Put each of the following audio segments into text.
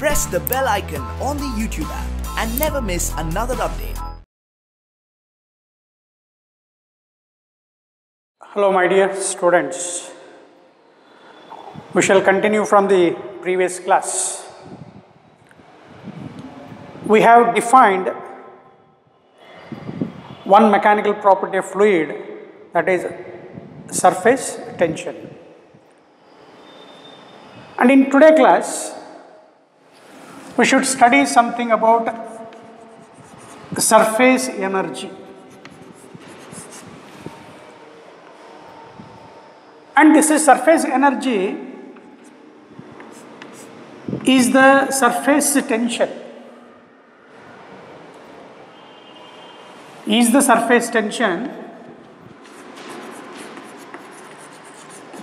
press the bell icon on the YouTube app and never miss another update. Hello, my dear students. We shall continue from the previous class. We have defined one mechanical property of fluid that is surface tension. And in today class, we should study something about surface energy. And this is surface energy is the surface tension. Is the surface tension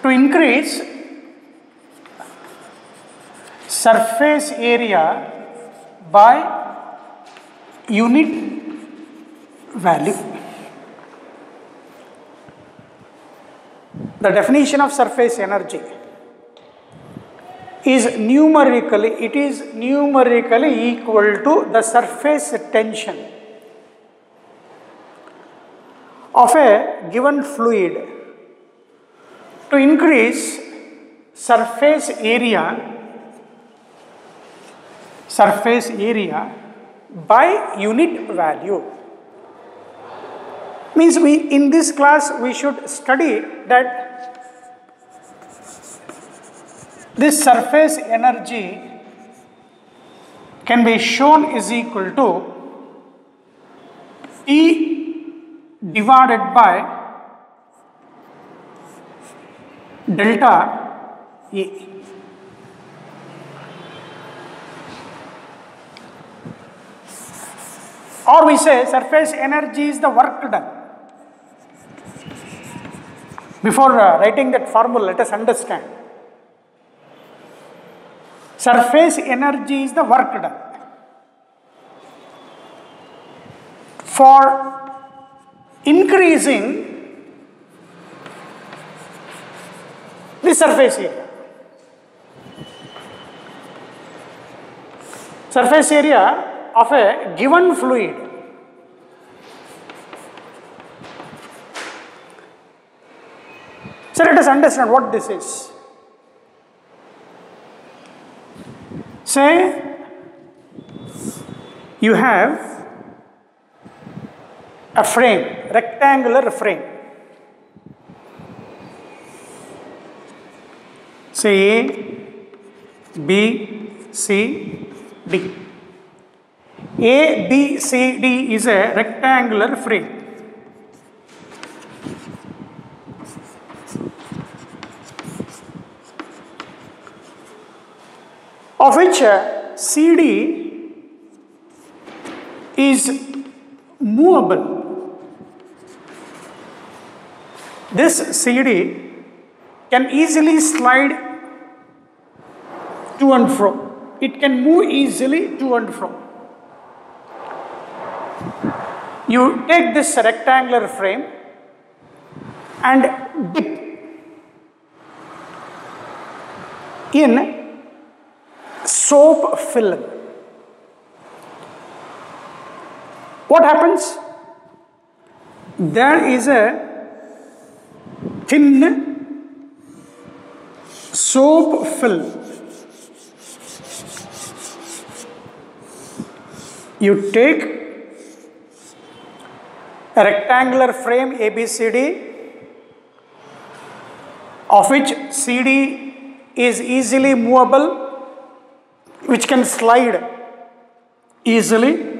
to increase surface area by unit value. The definition of surface energy is numerically, it is numerically equal to the surface tension of a given fluid to increase surface area surface area by unit value means we in this class we should study that this surface energy can be shown is equal to E divided by delta E. Or we say surface energy is the work done. Before uh, writing that formula, let us understand. Surface energy is the work done. For increasing the surface area. Surface area of a given fluid. So let us understand what this is. Say you have a frame, rectangular frame. Say A, B, C, D. A, B, C, D is a rectangular frame. Of which uh, CD is movable. This CD can easily slide to and fro. It can move easily to and fro. You take this rectangular frame and dip in soap film. What happens? There is a thin soap film. You take rectangular frame ABCD of which CD is easily movable which can slide easily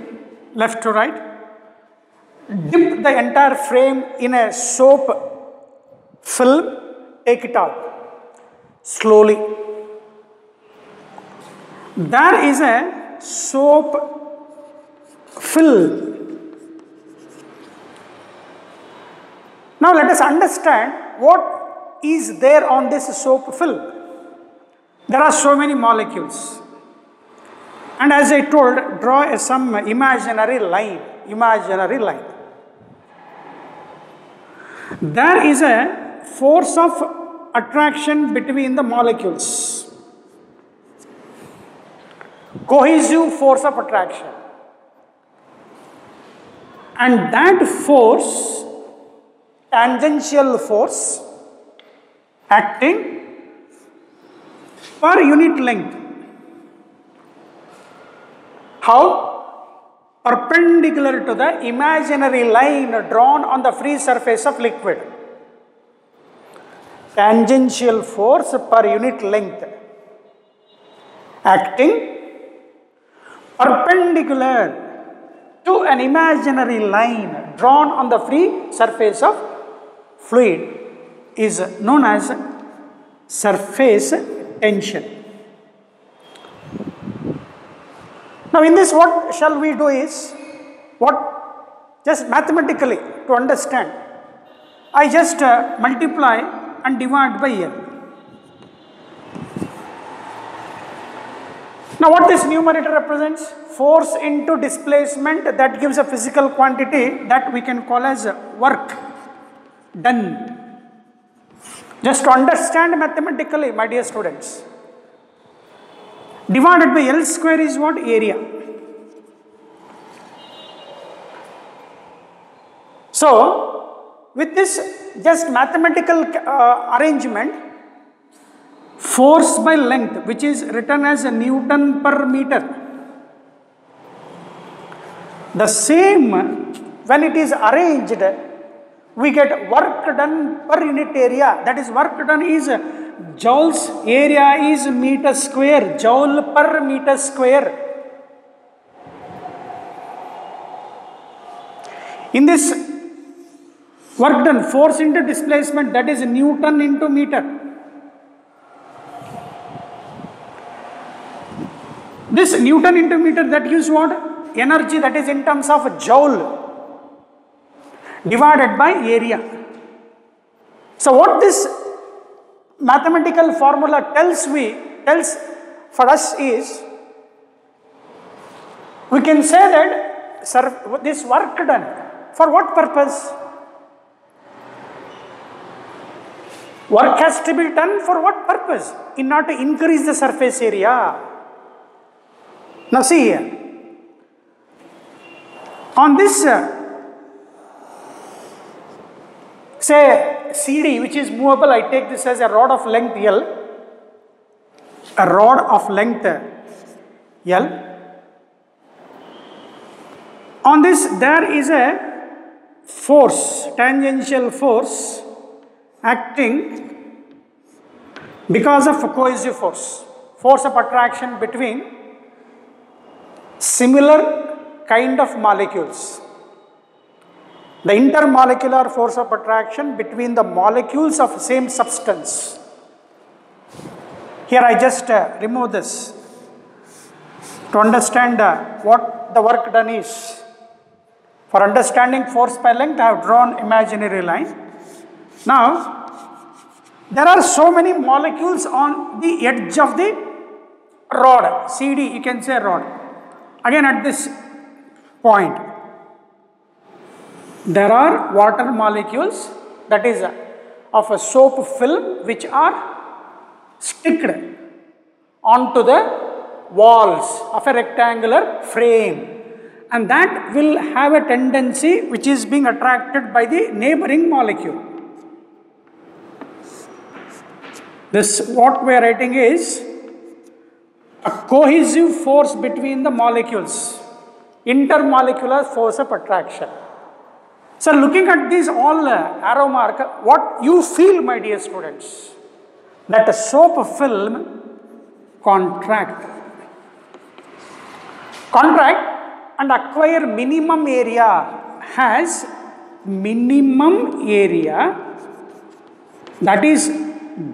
left to right. Dip the entire frame in a soap film take it out slowly. There is a soap film now let us understand what is there on this soap film there are so many molecules and as I told, draw some imaginary line, imaginary line. There is a force of attraction between the molecules. cohesive force of attraction. And that force, tangential force, acting per unit length. How? Perpendicular to the imaginary line drawn on the free surface of liquid. Tangential force per unit length acting perpendicular to an imaginary line drawn on the free surface of fluid is known as surface tension. Now, in this, what shall we do is what just mathematically to understand, I just uh, multiply and divide by L. Now, what this numerator represents? Force into displacement that gives a physical quantity that we can call as work done. Just understand mathematically, my dear students, divided by L square is what? Area. So, with this just mathematical uh, arrangement, force by length which is written as a Newton per meter. The same when it is arranged, we get work done per unit area. That is work done is joules, area is meter square, joule per meter square. In this work done, force into displacement that is Newton into meter. This Newton into meter that gives what? Energy that is in terms of joule divided by area. So what this mathematical formula tells we tells for us is we can say that this work done for what purpose? Work has to be done for what purpose? In order to increase the surface area. Now see here. On this, uh, say CD which is movable, I take this as a rod of length L, a rod of length L. On this there is a force, tangential force acting because of cohesive force, force of attraction between similar kind of molecules. The intermolecular force of attraction between the molecules of same substance. Here I just uh, remove this to understand uh, what the work done is. For understanding force by length, I have drawn imaginary line. Now, there are so many molecules on the edge of the rod, CD, you can say rod. Again at this point, there are water molecules that is uh, of a soap film which are sticked onto the walls of a rectangular frame and that will have a tendency which is being attracted by the neighboring molecule. This what we are writing is a cohesive force between the molecules, intermolecular force of attraction. So looking at these all uh, arrow mark, what you feel my dear students, that a soap film contract, contract and acquire minimum area has minimum area that is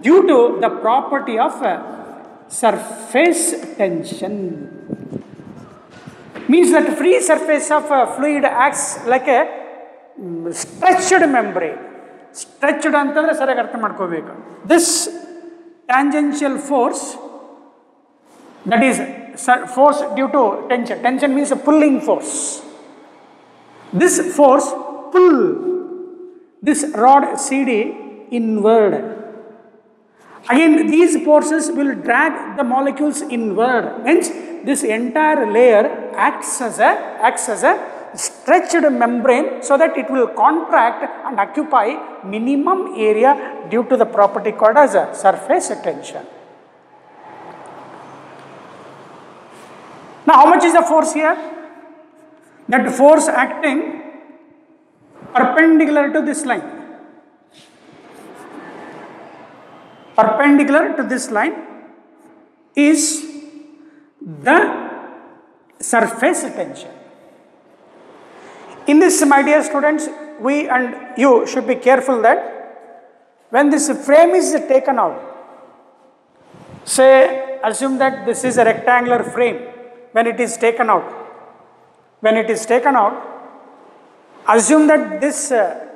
due to the property of uh, surface tension. Means that free surface of a fluid acts like a stretched membrane stretched ಅಂತಂದರೆ ಸರಿಯಾಗಿ ಅರ್ಥ ಮಾಡ್ಕೋಬೇಕು this tangential force that is force due to tension tension means pulling force this force pull this rod C D inward Again, these forces will drag the molecules inward. Hence, this entire layer acts as a acts as a stretched membrane so that it will contract and occupy minimum area due to the property called as a surface tension. Now, how much is the force here? That force acting perpendicular to this line. Perpendicular to this line is the surface tension. In this, my dear students, we and you should be careful that when this frame is taken out, say, assume that this is a rectangular frame when it is taken out. When it is taken out, assume that this uh,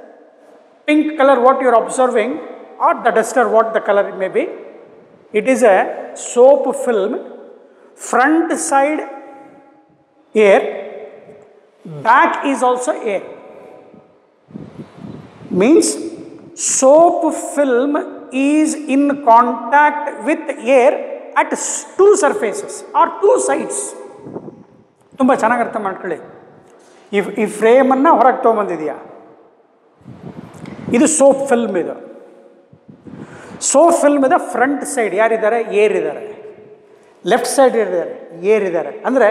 pink color, what you are observing, or the duster, what the color it may be, it is a soap film, front side air, back is also air. Means soap film is in contact with air at two surfaces or two sides. ತುಂಬ ಚೆನ್ನಾಗಿ ಅರ್ಥ ಮಾಡ್ಕೊಳ್ಳಿ ಈ ಈ ಫ್ರೇಮನ್ನು ಹೊರಗೆ ತೊಗೊಂಬಂದಿದೆಯಾ ಇದು soap film ಇದು ಸೋಪ್ ಫಿಲ್ಮ್ ಇದೆ ಫ್ರಂಟ್ ಸೈಡ್ ಯಾರಿದ್ದಾರೆ ಏರ್ ಇದ್ದಾರೆ ಲೆಫ್ಟ್ ಸೈಡ್ ಇದ್ದಾರೆ ಏರ್ ಇದ್ದಾರೆ ಅಂದರೆ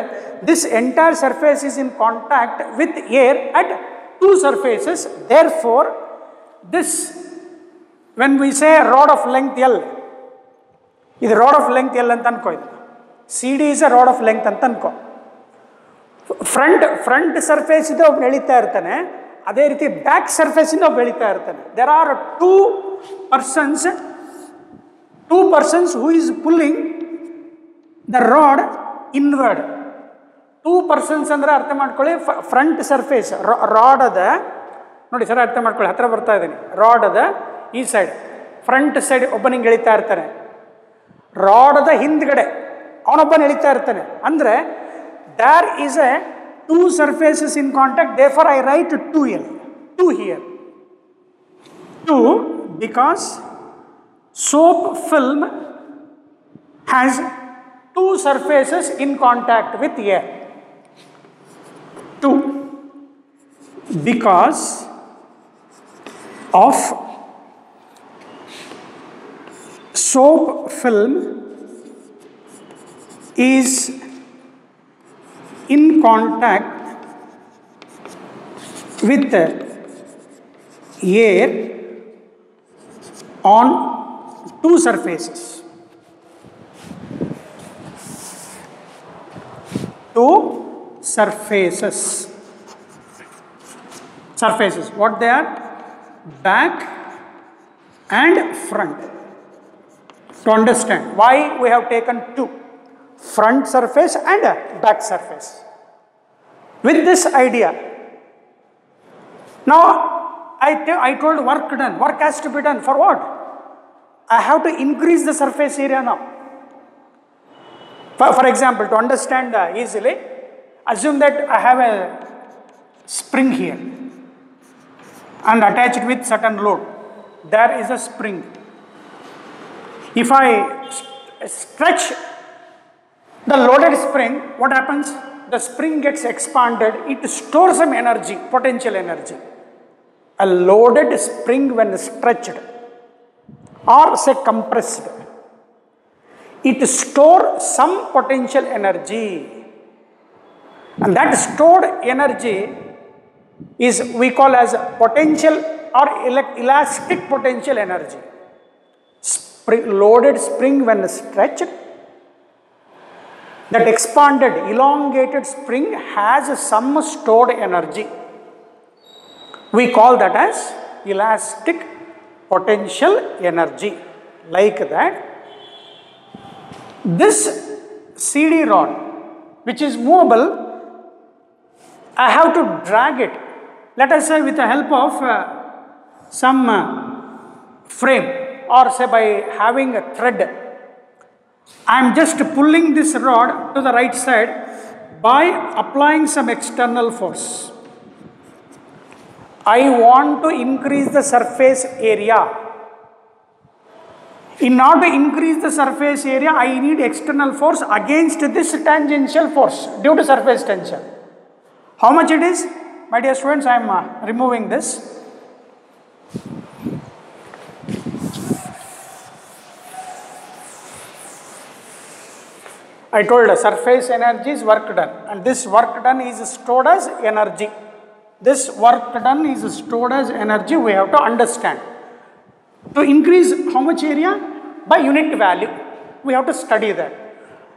this entire surface is in contact with air at two surfaces therefore this when we say rod of length L ಇದು ರಾಡ್ ಆಫ್ ಲೆಂತ್ ಎಲ್ ಅಂತ ಅನ್ಕೋ ಇದು. C D is a rod of length ಅಂತ ಅನ್ಕೋ. Front front surface ಇದು ಒಬ್ಬ ಎಳಿತಾ ಇರ್ತಾನೆ, ಅದೇ ರೀತಿ ಬ್ಯಾಕ್ ಸರ್ಫೇಸ್ ಇಂದ ಒಬ್ಬ ಎಳಿತಾ ಇರ್ತಾನೆ. There are two persons two persons who is pulling the rod inward two persons ಅಂದ್ರೆ ಅರ್ಥ ಮಾಡ್ಕೊಳ್ಳಿ ಫ್ರಂಟ್ ಸರ್ಫೇಸ್ ರಾಡ್ ಅದ, ನೋಡಿ ಸರ್ ಅರ್ಥ ಮಾಡ್ಕೊಳ್ಳಿ, ಹತ್ರ ಬರ್ತಾ ಇದ್ದೀನಿ. ರಾಡ್ ಅದ, ಈ ಸೈಡ್ ಫ್ರಂಟ್ ಸೈಡ್ ಒಬ್ಬನಿಗೆ ಎಳಿತಾ ಇರ್ತಾನೆ. ರಾಡದ ಹಿಂದ್ಗಡೆ, ಅವನೊಬ್ಬನ ಎಳಿತಾ ಇರ್ತಾನೆ. ಅಂದರೆ there is a two surfaces in contact therefore I write two L two here two because soap film has two surfaces in contact with air. Two, because of soap film is in contact with air on two surfaces. Two surfaces. Surfaces. What they are? Back and front. To understand why we have taken two front surface and back surface. With this idea, now I, I told work done. Work has to be done for what? I have to increase the surface area now. For, for example, to understand uh, easily, assume that I have a spring here and attached with certain load. There is a spring. If I st- stretch the loaded spring, what happens? The spring gets expanded, it stores some energy, potential energy. A loaded spring, when stretched, or say compressed, it stores some potential energy. And that stored energy is we call as potential or elastic potential energy. Spring, loaded spring when stretched, that expanded, elongated spring has some stored energy. We call that as elastic potential energy. Like that, this CD rod, which is movable, I have to drag it. Let us say with the help of uh, some uh, frame or say by having a thread. I am just pulling this rod to the right side by applying some external force. I want to increase the surface area. In order to increase the surface area, I need external force against this tangential force due to surface tension. How much it is? My dear students, I am uh, removing this. I told you surface energy is work done and this work done is stored as energy. This work done is stored as energy we have to understand. To increase how much area? By unit value. We have to study that.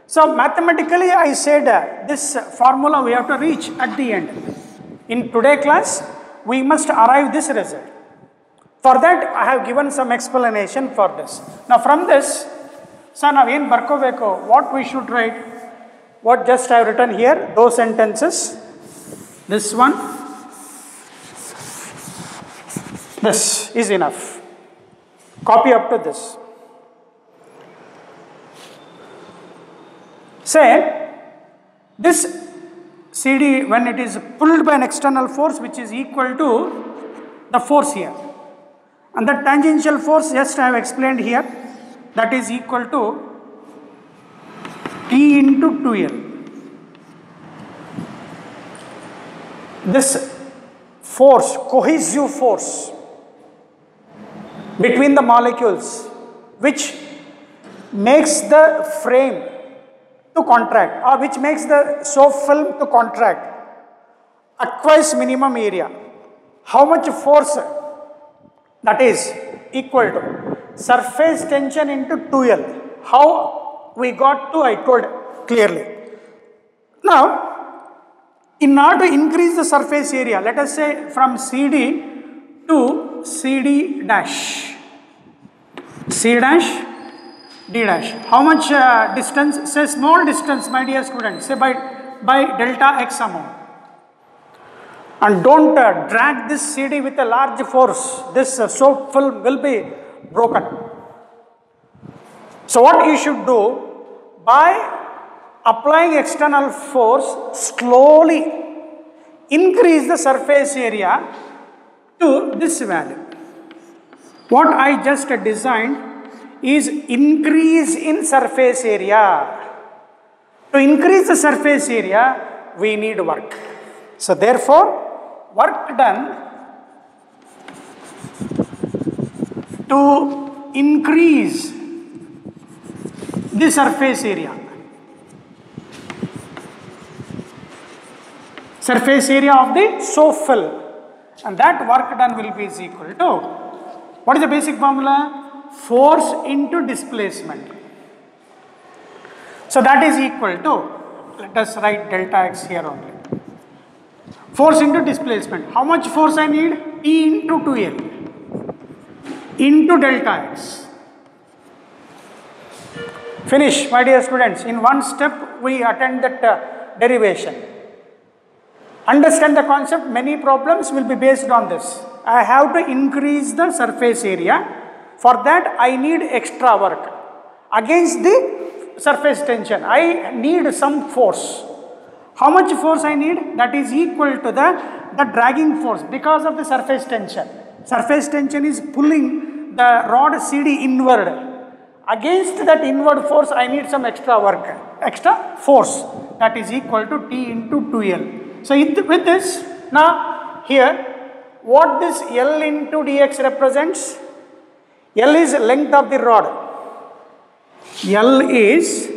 So mathematically I said uh, this formula we have to reach at the end. In today class, we must arrive this result. For that I have given some explanation for this. Now from this, so now in Barkoveko, what we should write? What just I have written here, those sentences. This one, this is enough. Copy up to this. Say, this CD, when it is pulled by an external force which is equal to the force here. And the tangential force, just I have explained here, that is equal to T into 2L. This force, cohesive force, between the molecules which makes the frame to contract or which makes the soap film to contract acquires minimum area. How much force that is equal to surface tension into 2L. How we got to I told clearly. Now, in order to increase the surface area, let us say from CD to CD dash, C dash, D dash. How much uh, distance? Say small distance, my dear students, say by, by delta x amount. And don't uh, drag this CD with a large force. This uh, soap film will be broken. So what you should do by applying external force slowly increase the surface area to this value. What I just designed is increase in surface area. To increase the surface area we need work. So therefore work done to increase the surface area. Surface area of the soap film and that work done will be is equal to what is the basic formula? Force into displacement. So that is equal to let us write delta x here only. Force into displacement. How much force I need? E into 2L into delta x. Finish, my dear students. In one step, we attend that uh, derivation. Understand the concept, many problems will be based on this. I have to increase the surface area. For that, I need extra work. Against the surface tension, I need some force. How much force I need? That is equal to the, the dragging force because of the surface tension. Surface tension is pulling the rod CD inward. Against that inward force, I need some extra work, extra force that is equal to T into 2L. So, with this, now here, what this L into dx represents? L is length of the rod. L is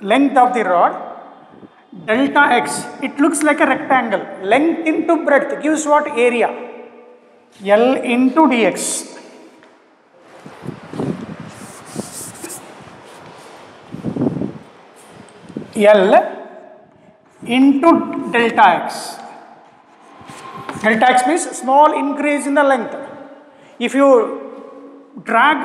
length of the rod. Delta x, it looks like a rectangle. Length into breadth gives what area? L into dx. L into delta x. Delta means small increase in the length. If you drag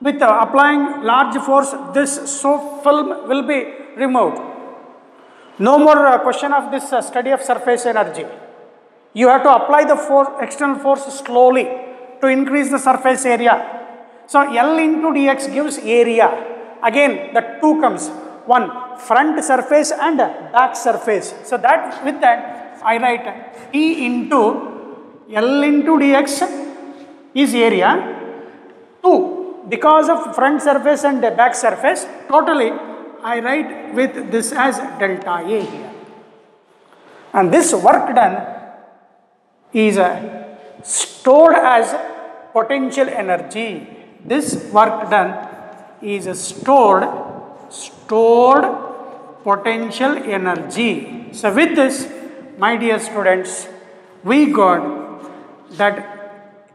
with uh, applying large force, this soap film will be removed. No more uh, question of this uh, study of surface energy. You have to apply the force, external force slowly to increase the surface area. So L into dx gives area. Again, the two comes. One front surface and back surface. So that with that I write E into L into dx is area. 2 because of front surface and back surface, totally I write with this as delta A here. And this work done is uh, stored as potential energy. This work done is stored, stored potential energy. So with this, my dear students, we got that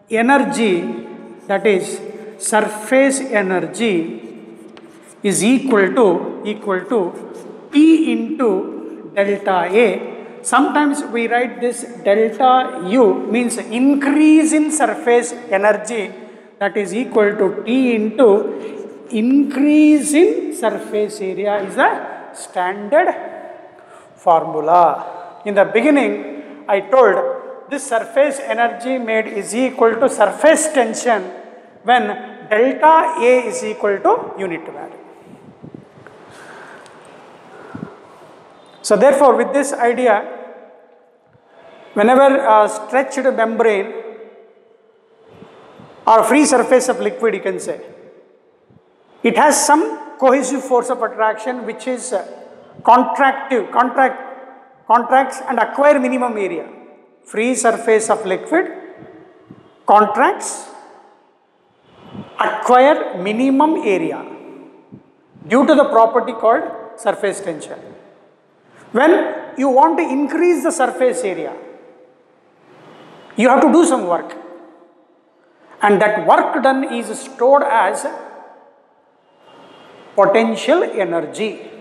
energy that is surface energy is equal to equal to P into delta A. Sometimes we write this delta U means increase in surface energy that is equal to T into increase in surface area is a standard formula. In the beginning, I told this surface energy made is equal to surface tension when delta A is equal to unit value. So therefore, with this idea, whenever a stretched membrane or free surface of liquid, you can say, it has some cohesive force of attraction which is contractive, contract, contracts and acquire minimum area. Free surface of liquid contracts, acquire minimum area due to the property called surface tension. When you want to increase the surface area, you have to do some work. And that work done is stored as potential energy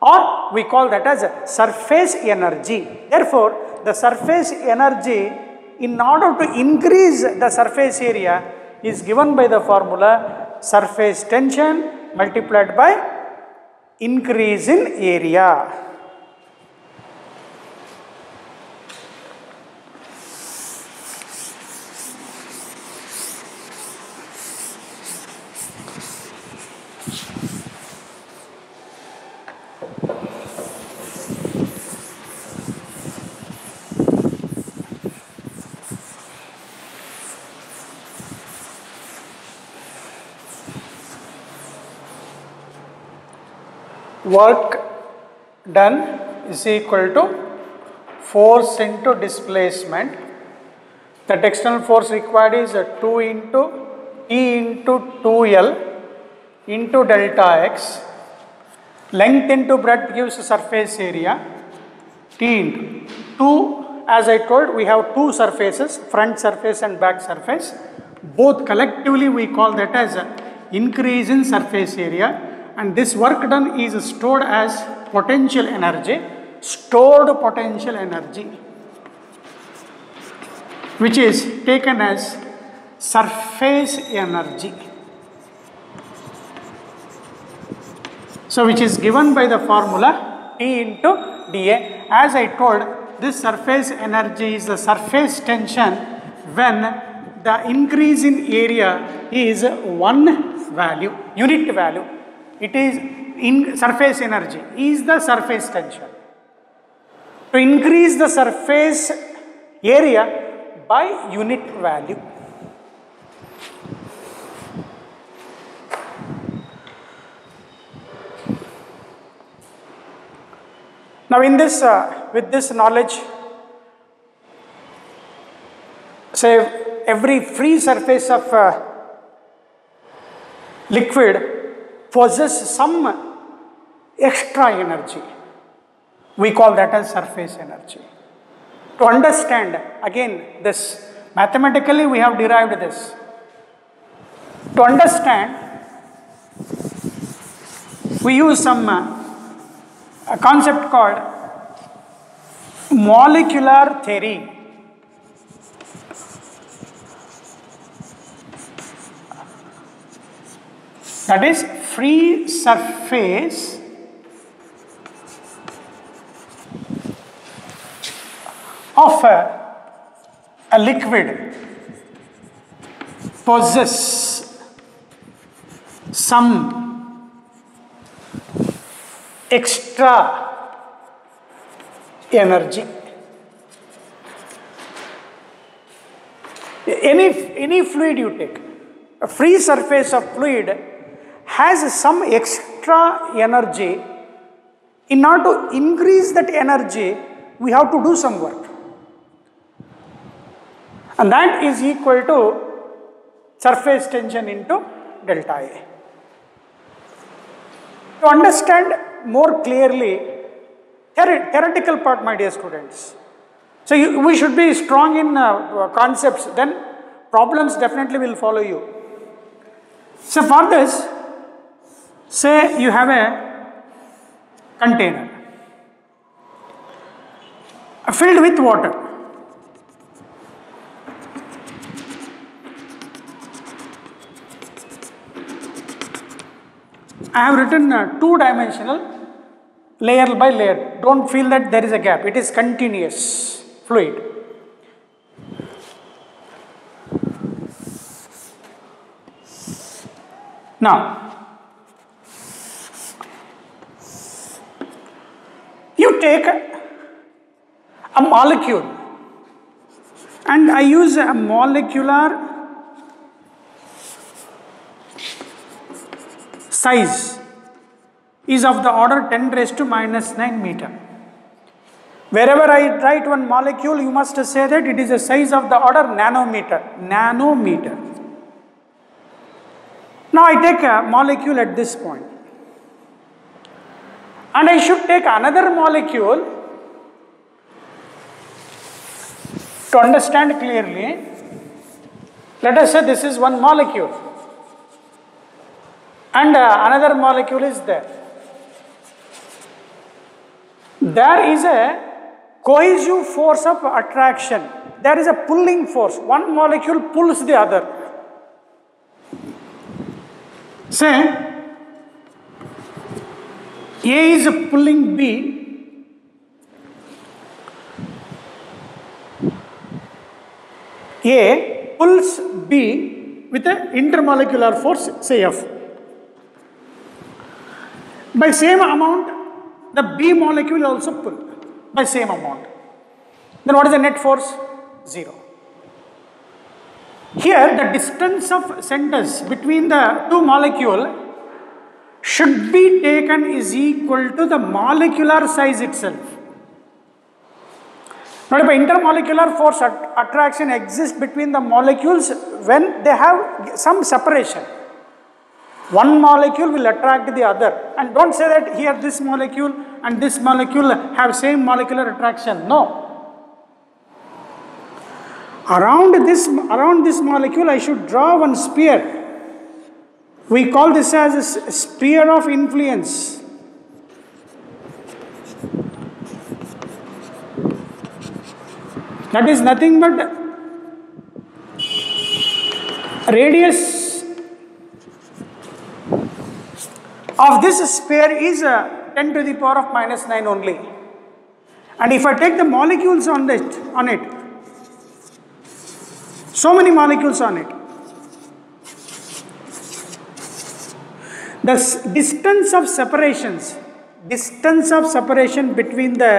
or we call that as surface energy. Therefore, the surface energy in order to increase the surface area is given by the formula surface tension multiplied by increase in area. Work done is equal to force into displacement. That external force required is 2 into E into 2L into delta x. Length into breadth gives surface area T into 2 as I told we have two surfaces front surface and back surface. Both collectively we call that as increase in surface area and this work done is stored as potential energy, stored potential energy, which is taken as surface energy. So, which is given by the formula T into dA. As I told, this surface energy is the surface tension when the increase in area is one value, unit value it is in surface energy is the surface tension. To increase the surface area by unit value. Now in this, uh, with this knowledge, say every free surface of uh, liquid possess some extra energy. We call that as surface energy. To understand again this, mathematically we have derived this. To understand, we use some uh, a concept called molecular theory. That is free surface of a, a liquid possess some extra energy. Any any fluid you take a free surface of fluid has some extra energy. In order to increase that energy, we have to do some work. And that is equal to surface tension into delta A. To understand more clearly, theoretical part, my dear students. So, you, we should be strong in uh, concepts, then problems definitely will follow you. So, for this, say you have a container filled with water. I have written uh, two dimensional layer by layer. Don't feel that there is a gap, it is continuous fluid. Now, take a molecule and I use a molecular size is of the order 10 raised to minus 9 meter. Wherever I write one molecule, you must say that it is a size of the order nanometer. Nanometer. Now I take a molecule at this point. And I should take another molecule to understand clearly. Let us say this is one molecule. And uh, another molecule is there. There is a cohesive force of attraction. There is a pulling force. One molecule pulls the other. Say, A is pulling B. A pulls B with an intermolecular force, say F. By same amount, the B molecule also pull by same amount. Then what is the net force? Zero. Here the distance of centers between the two molecule should be taken is equal to the molecular size itself. Now if intermolecular force at attraction exists between the molecules when they have some separation. One molecule will attract the other and don't say that here this molecule and this molecule have same molecular attraction. No. Around this, around this molecule I should draw one sphere. We call this as a sphere of influence. That is nothing but radius of this sphere is uh, 10 to the power of minus 9 only. And if I take the molecules on it, on it, so many molecules on it, the distance of separations, distance of separation between the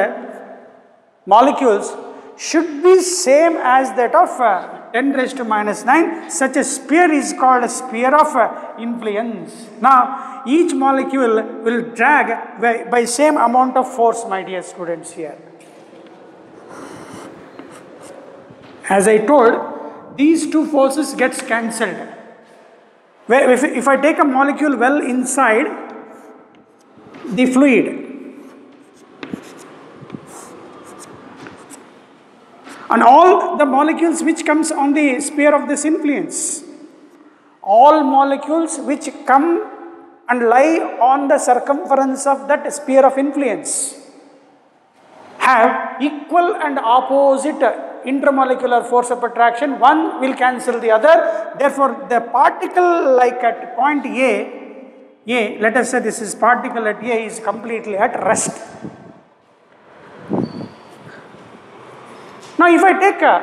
molecules should be same as that of uh, 10 raised to minus 9. Such a sphere is called a sphere of uh, influence. Now, each molecule will drag by, by same amount of force, my dear students here. As I told, these two forces gets cancelled. Where if, if I take a molecule well inside the fluid, and all the molecules which comes on the sphere of this influence all molecules which come and lie on the circumference of that sphere of influence have equal and opposite intermolecular force of attraction one will cancel the other therefore the particle like at point a a let us say this is particle at a is completely at rest Now, if I take a,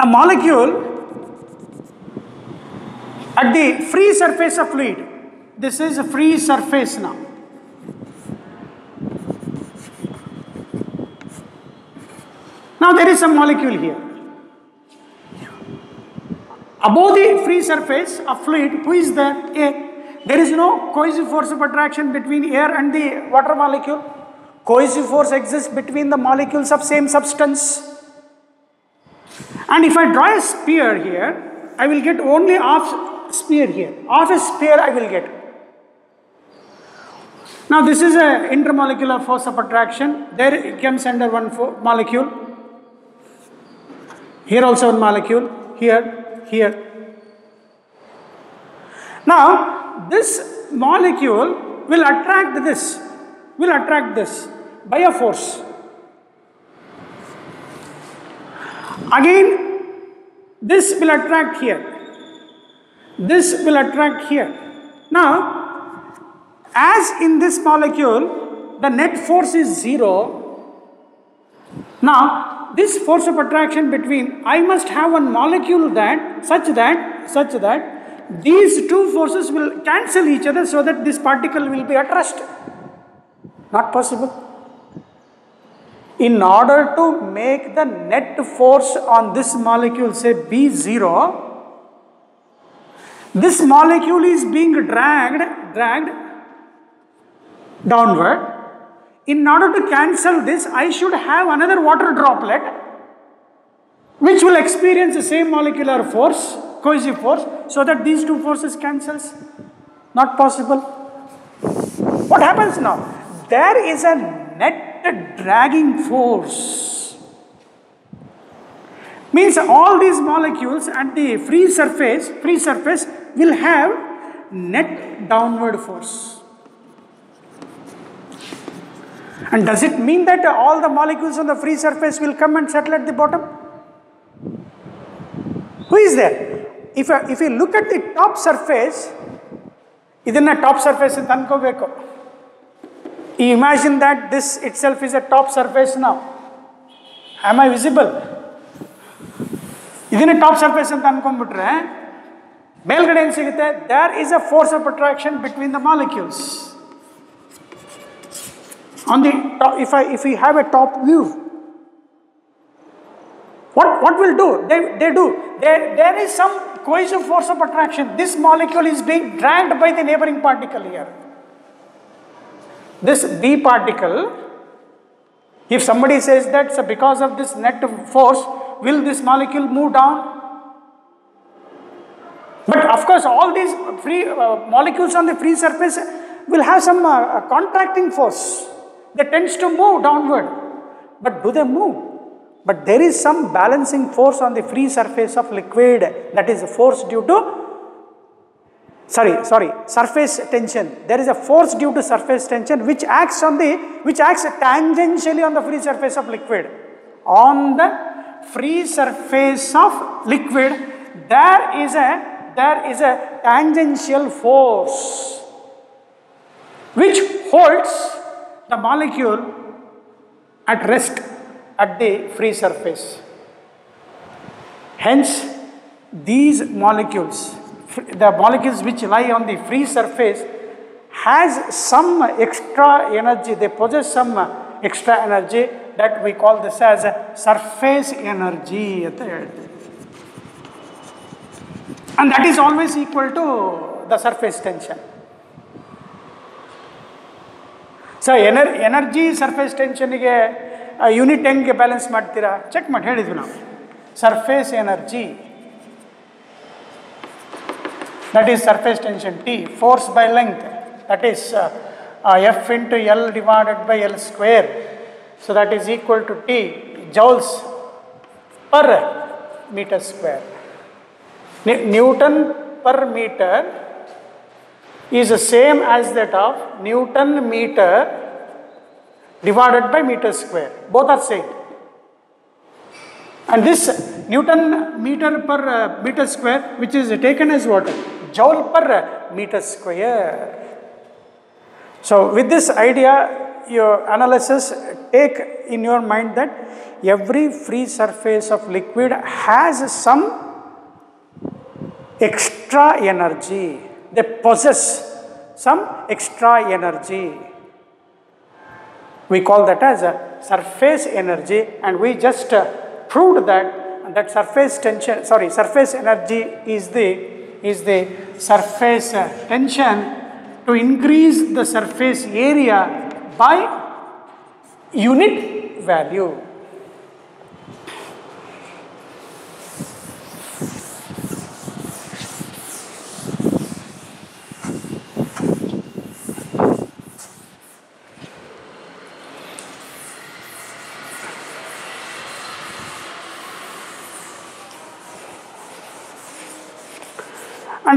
a molecule at the free surface of fluid, this is a free surface now. Now, there is a molecule here. Above the free surface of fluid, who is there? Air. There is no cohesive force of attraction between air and the water molecule. Cohesive force exists between the molecules of same substance. And if I draw a sphere here, I will get only half sphere here. Half a sphere I will get. Now this is an intermolecular force of attraction. There it comes under one molecule. Here also one molecule. Here here. Now, this molecule will attract this, will attract this by a force. Again, this will attract here. This will attract here. Now, as in this molecule, the net force is zero. Now, this force of attraction between, I must have one molecule that, such that, such that these two forces will cancel each other so that this particle will be at rest. Not possible. In order to make the net force on this molecule say B0, this molecule is being dragged, dragged downward in order to cancel this, I should have another water droplet which will experience the same molecular force, cohesive force, so that these two forces cancels. Not possible. What happens now? There is a net dragging force. Means all these molecules at the free surface, free surface will have net downward force. And does it mean that all the molecules on the free surface will come and settle at the bottom? Who is there? If, uh, if you look at the top surface, ಇದನ್ನ top surface ಅಂತ ಅನ್ಕೋಬೇಕು ಈ imagine that this it self is a top surface ನಾವು am I visible ಇದನ್ನೇ top surface ಅಂತ ಅನ್ಕೊಂಡ್ಬಿಟ್ರೆ ಮೇಲ್ಗಡೆ ಏನು ಸಿಗುತ್ತೆ there is a force of attraction between the molecules on the top, if I if we have a top view, what what will do? They, they do. There, there is some cohesive force of attraction. This molecule is being dragged by the neighboring particle here. This B particle, if somebody says that so because of this net force, will this molecule move down? But of course, all these free uh, molecules on the free surface will have some uh, contracting force they tends to move downward. But do they move? But there is some balancing force on the free surface of liquid that is a force due to sorry sorry surface tension there is a force due to surface tension which acts on the which acts tangentially on the free surface of liquid on the free surface of liquid there is a there is a tangential force which holds the molecule at rest at the free surface. Hence, these molecules, the molecules which lie on the free surface has some extra energy, they possess some extra energy that we call this as surface energy. And that is always equal to the surface tension. So ener energy surface ಟೆನ್ಷನ್ಗೆ unit ಹೆಂಗೆ balance ಮಾಡ್ತೀರಾ? Check ಮಾಡಿ, ಹೇಳಿದ್ವಿ ನಾವು. Surface energy that is surface tension T force by length that is F into L divided by L square so that is equal to T joules per metre square newton per metre is the same as that of Newton meter divided by meter square. Both are same. And this Newton meter per uh, meter square, which is taken as what? Joule per meter square. So, with this idea, your analysis take in your mind that every free surface of liquid has some extra energy they possess some extra energy. We call that as a surface energy and we just uh, proved that that surface tension, sorry, surface energy is the, is the surface uh, tension to increase the surface area by unit value.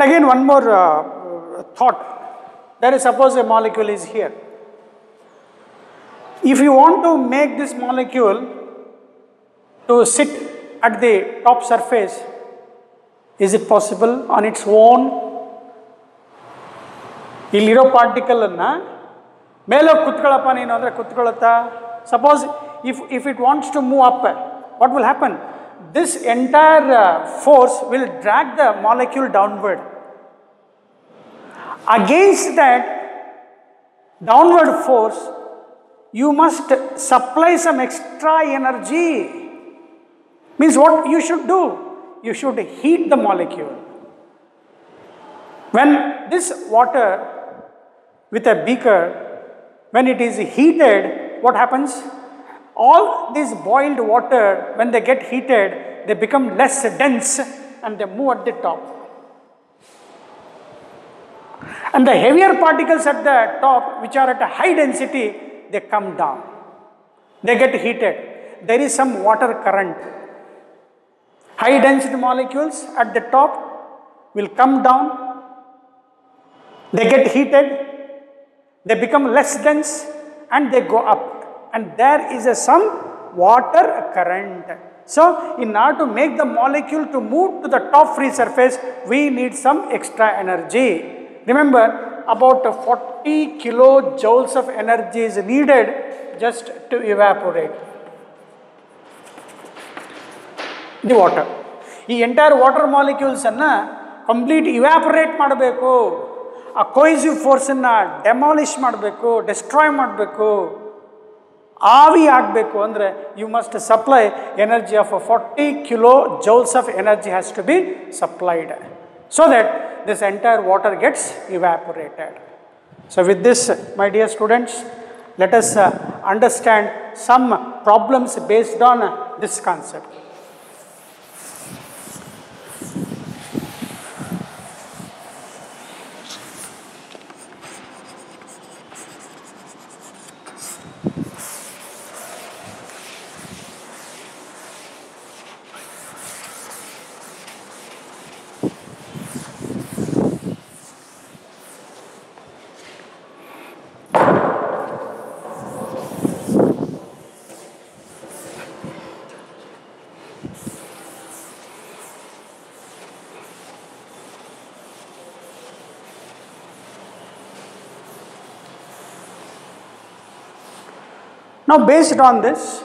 again, one more uh, thought. There is suppose a molecule is here. If you want to make this molecule to sit at the top surface, is it possible on its own? ಇಲ್ಲಿರೋ ಪಾರ್ಟಿಕಲನ್ನು ಮೇಲೆ ಕುತ್ಕೊಳ್ಳಪ್ಪ ನೀನು ಅಂದರೆ ಕುತ್ಕೊಳ್ಳುತ್ತಾ suppose if if it wants to move up what will happen this entire force will drag the molecule downward against that downward force you must supply some extra energy. Means what you should do? You should heat the molecule. When this water with a beaker when it is heated what happens? All this boiled water when they get heated they become less dense and they move at the top and the heavier particles at the top which are at a high density they come down. They get heated. There is some water current. High density molecules at the top will come down. They get heated. They become less dense and they go up. And there is a some water current. So in order to make the molecule to move to the top free surface we need some extra energy remember about 40 kilojoules of energy is needed just to evaporate the water ಈ entire water ಮಾಲಿಕ್ಯೂಲ್ಸನ್ನು complete ಇವ್ಯಾಪರೇಟ್ ಮಾಡಬೇಕು ಆ ಕೊಯ್ಸಿವ್ ಫೋರ್ಸನ್ನು demolish ಮಾಡಬೇಕು destroy ಮಾಡಬೇಕು ಆವಿ ಆಗಬೇಕು ಅಂದರೆ you must supply energy of forty kilo joules of energy has to B supplied so that this entire water gets evaporated. So with this, my dear students, let us uh, understand some problems based on uh, this concept. Now, based on this,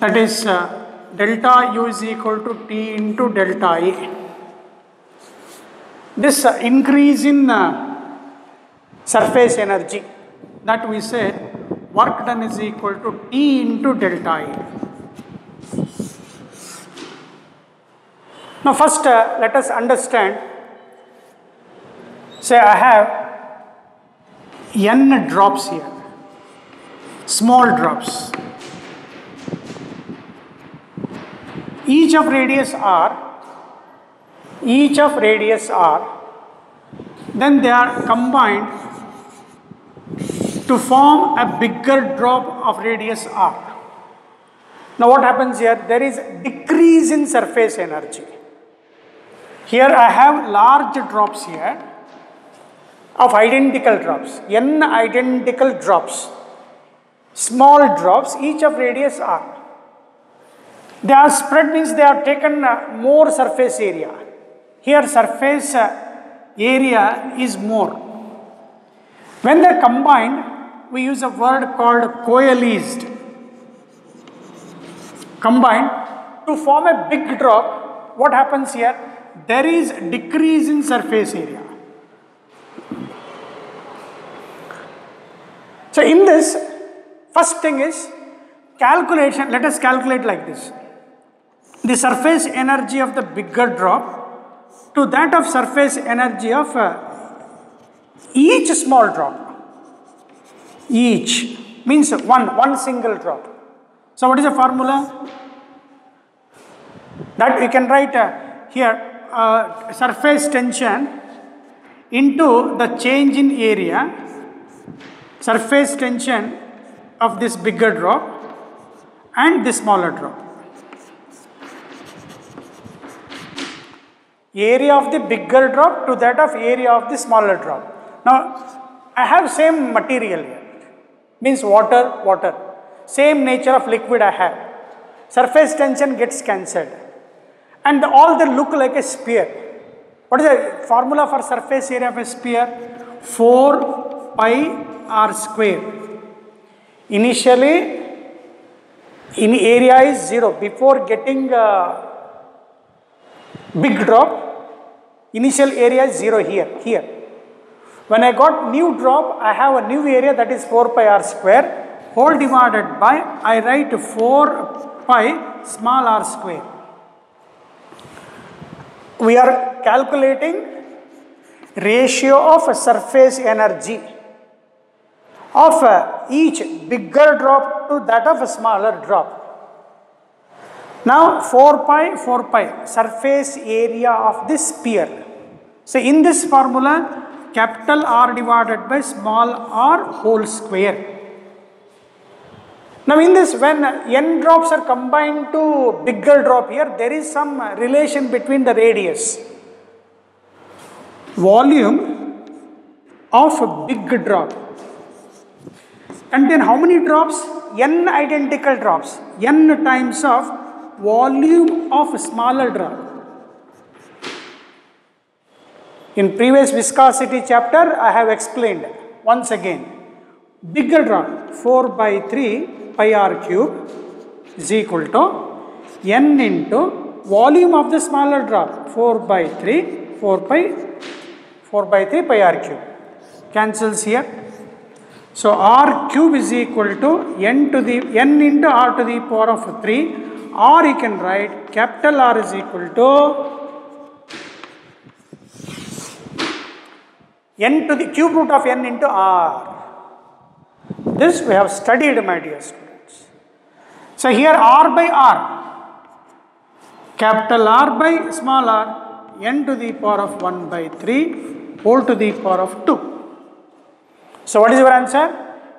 that is uh, delta U is equal to T into delta A. This uh, increase in uh, surface energy that we say work done is equal to T into delta A. Now, first uh, let us understand. Say, I have n drops here, small drops. Each of radius r, each of radius r, then they are combined to form a bigger drop of radius r. Now, what happens here? There is decrease in surface energy. Here I have large drops here of identical drops, n identical drops, small drops, each of radius r. They are spread means they have taken uh, more surface area. Here surface uh, area is more. When they are combined, we use a word called coalesced. Combined to form a big drop, what happens here? There is decrease in surface area. So in this, first thing is calculation, let us calculate like this. the surface energy of the bigger drop to that of surface energy of uh, each small drop. Each means one, one single drop. So, what is the formula? That we can write uh, here uh, surface tension into the change in area, surface tension of this bigger drop and this smaller drop. Area of the bigger drop to that of area of the smaller drop. Now, I have same material here, means water, water, same nature of liquid I have. Surface tension gets cancelled and all they look like a sphere. What is the formula for surface area of a sphere? 4 pi r square. Initially, in area is 0 before getting big drop initial area is 0 here here. When i got new drop i have a new area that is 4 pi r square whole divided by i write 4 pi small r square. We are calculating ratio of surface energy of uh, each bigger drop to that of a smaller drop. Now 4 pi, 4 pi, surface area of this sphere. So in this formula, capital R divided by small r whole square. Now in this, when n drops are combined to bigger drop here, there is some relation between the radius. Volume of a big drop contain how many drops? n identical drops, n times of volume of smaller drop. In previous viscosity chapter, I have explained once again. Bigger drop 4 by 3 pi r cube is equal to n into volume of the smaller drop 4 by 3 4 pi 4 by 3 pi r cube cancels here so r cube is equal to n to the n into r to the power of 3 or you can write capital R is equal to n to the cube root of n into r. This we have studied my dear students. So here r by r, capital R by small r, n to the power of 1 by 3 whole to the power of 2. So what is your answer?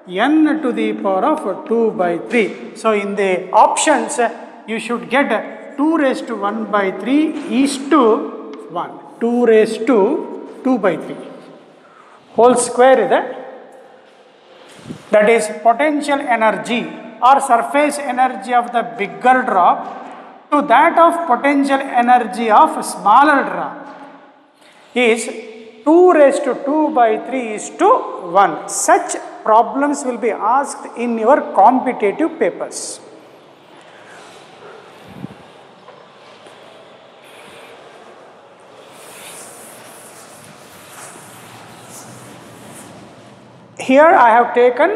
n to the power of 2 by 3. So in the options you should get 2 raised to 1 by 3 is to 1. 2 raised to 2 by 3. Whole square is that. That is potential energy or surface energy of the bigger drop to that of potential energy of smaller drop is 2 raised to 2 by 3 is to 1. Such problems will be asked in your competitive papers. Here I have taken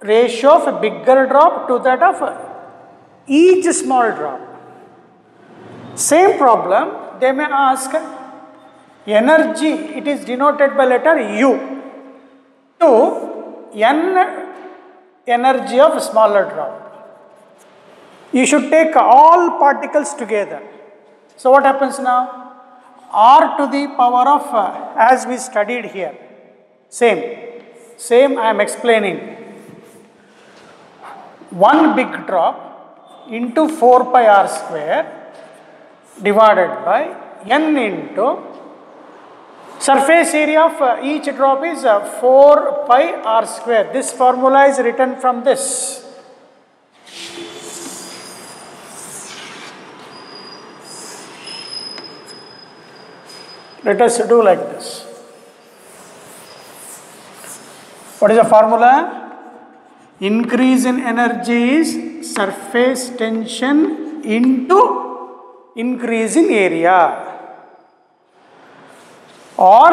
ratio of a bigger drop to that of each small drop. Same problem, they may ask energy, it is denoted by letter U to n energy of smaller drop. You should take all particles together. So what happens now? R to the power of, uh, as we studied here, same, same I am explaining. One big drop into 4 pi r square divided by n into surface area of uh, each drop is uh, 4 pi r square. This formula is written from this. Let us do like this. What is the formula? Increase in energy is surface tension into increase in area or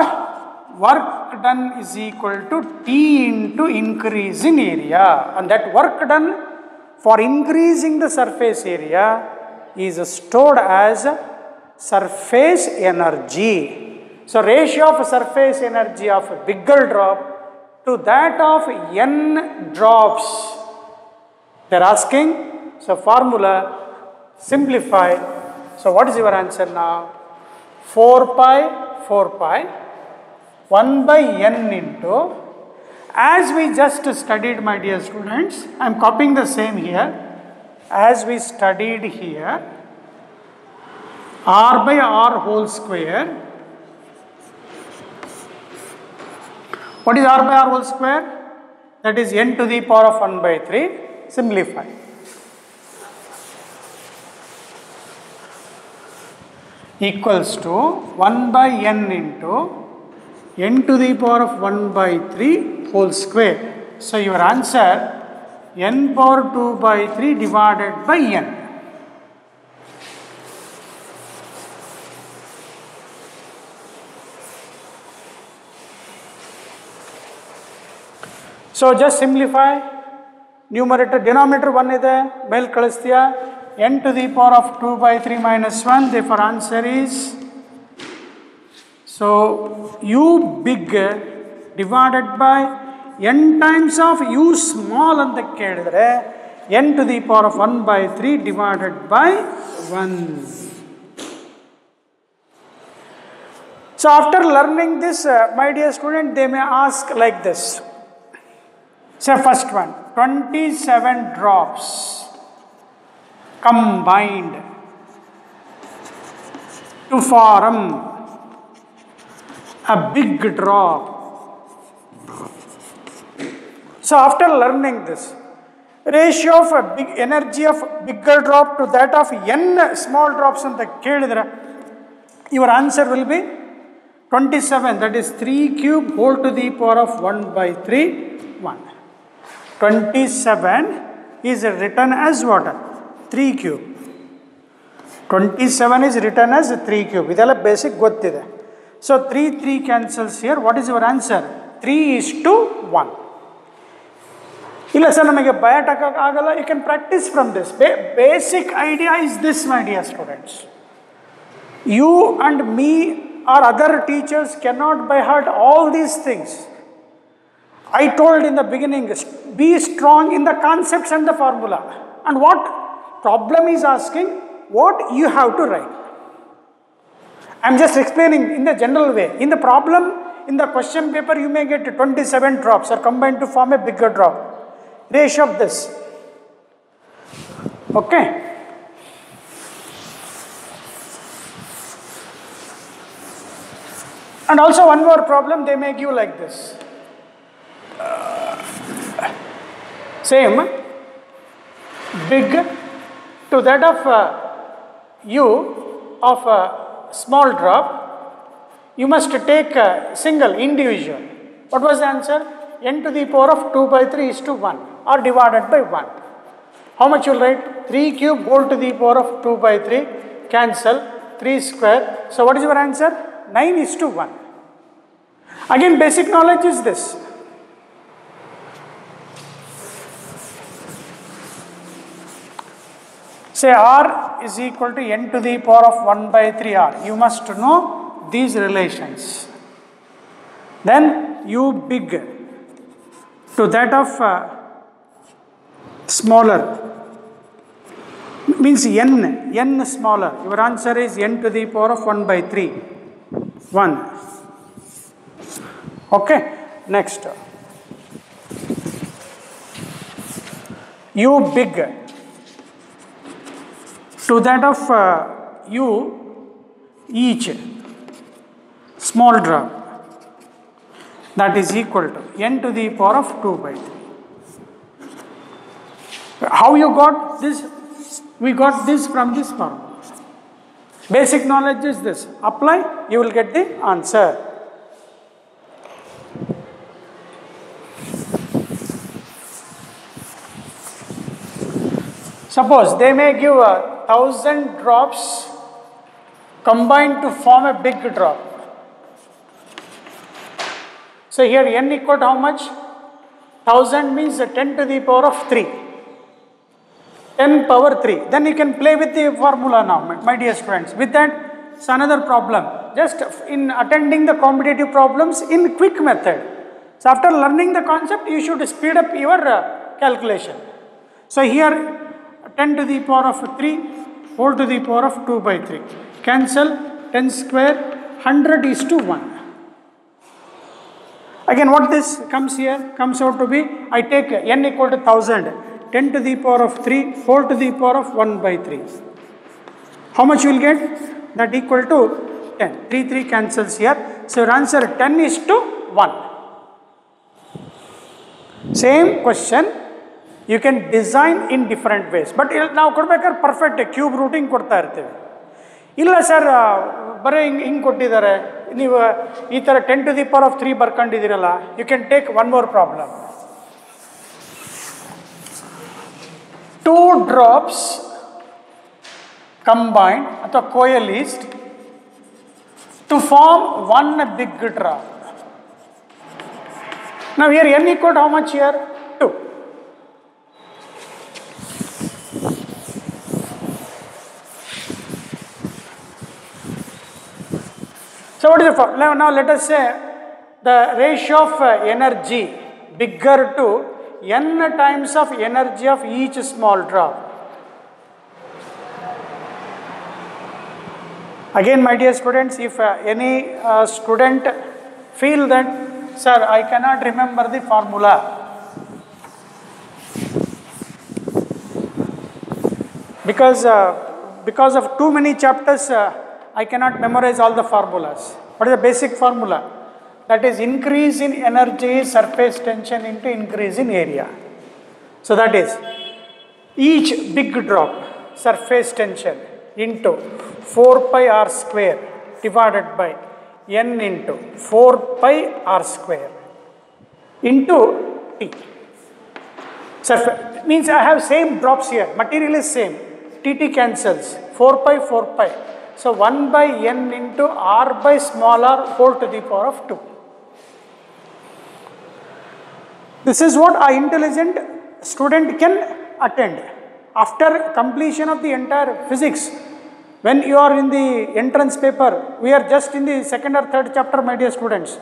work done is equal to T into increase in area and that work done for increasing the surface area is stored as surface energy. So, ratio of surface energy of a bigger drop to that of n drops. They are asking, so formula simplify. So, what is your answer now? 4 pi, 4 pi, 1 by n into as we just studied, my dear students, I am copying the same here. As we studied here, r by r whole square. What is r by r whole square? That is n to the power of 1 by 3. Simplify. Equals to 1 by n into n to the power of 1 by 3 whole square. So, your answer n power 2 by 3 divided by n. So, just simplify numerator denominator 1 ಇದೆ ಮೇಲೆ ಕಳಿಸ್ತೀಯಾ n to the power of 2 by 3 minus 1 therefore answer is so u big divided by n times of u small ಅಂತ ಕೇಳಿದ್ರೆ n to the power of 1 by 3 divided by 1. So after learning this, uh, my dear student, they may ask like this. Say first one, 27 drops combined to form a big drop. So after learning this, ratio of a big energy of bigger drop to that of n small drops ಅಂತ ಕೇಳಿದ್ರೆ your answer will be 27 that is 3 cube whole to the power of 1 by 3 1 27 is written as what 3 cube 27 is written as 3 cube ಇದೆಲ್ಲ basic ಗೊತ್ತಿದೆ so three three cancels here what is your answer three is to one ಇಲ್ಲ sir ನಮಗೆ ಬಯಾಟ್ ಆಗಲ್ಲ you can practice from this basic idea is this my dear students you and me or other teachers cannot by heart all these things I told in the beginning, be strong in the concepts and the formula. And what problem is asking, what you have to write. I am just explaining in the general way. In the problem, in the question paper, you may get 27 drops are combined to form a bigger drop. Ratio of this. Okay. And also one more problem, they may give like this. Uh, same big to that of uh, u of a small drop you must take a single individual. What was the answer? N to the power of 2 by 3 is to 1 or divided by 1 how much you will write? 3 cube whole to the power of 2 by 3 cancel. 3 square. So what is your answer? 9 is to 1 again basic knowledge is this Say R is equal to n to the power of 1 by 3R. You must know these relations. Then U big to that of uh, smaller means n, n smaller. Your answer is n to the power of 1 by 3. 1. Okay, next. U big to that of uh, u each small drop that is equal to n to the power of 2 by 3. How you got this? We got this from this formula. Basic knowledge is this. Apply, you will get the answer. Suppose they may give a thousand drops combined to form a big drop. So here n equal to how much? 1000 means 10 to the power of 3. 10 power 3. Then you can play with the formula now, my, dear students. With that, it's another problem. Just in attending the competitive problems in quick method. So after learning the concept, you should speed up your uh, calculation. So here 10 to the power of 3 whole to the power of 2 by 3. Cancel 10 square 100 is to 1. Again what this comes here comes out to be I take n equal to 1000 10 to the power of 3 4 to the power of 1 by 3. How much you will get? That equal to 10. 3 3 cancels here. So your answer 10 is to 1. Same question you can design in different ways but ಇಲ್ಲಿ ನಾವು ಕೊಡ್ಬೇಕಾದ್ರೆ perfect cube routing ಕೊಡ್ತಾ ಇರ್ತೀವಿ. ಇಲ್ಲ sir ಬರೀ ಹಿಂಗೆ ಹಿಂಗೆ ಕೊಟ್ಟಿದ್ದಾರೆ. ನೀವು, ಈ ಥರ ten to the power of three ಬರ್ಕೊಂಡಿದ್ದೀರಲ್ಲ you can take one more problem two drops combined ಅಥವಾ coalesced to form one big drop ನಾವು here n equal how much here here? So what is the for- now, now let us say the ratio of uh, energy bigger to n times of energy of each small drop. Again, my dear students, if uh, any uh, student feel that, sir, I cannot remember the formula. Because, uh, because of too many chapters, uh, I cannot memorize all the formulas. What is the basic formula? That is increase in energy, surface tension into increase in area. So that is each big drop surface tension into 4 pi r square divided by n into 4 pi r square into t. Surface means I have same drops here. Material is same. Tt cancels 4 pi 4 pi. So 1 by n into r by small r whole to the power of 2. This is what a intelligent student can attend. After completion of the entire physics, when you are in the entrance paper, we are just in the second or third chapter, my dear students.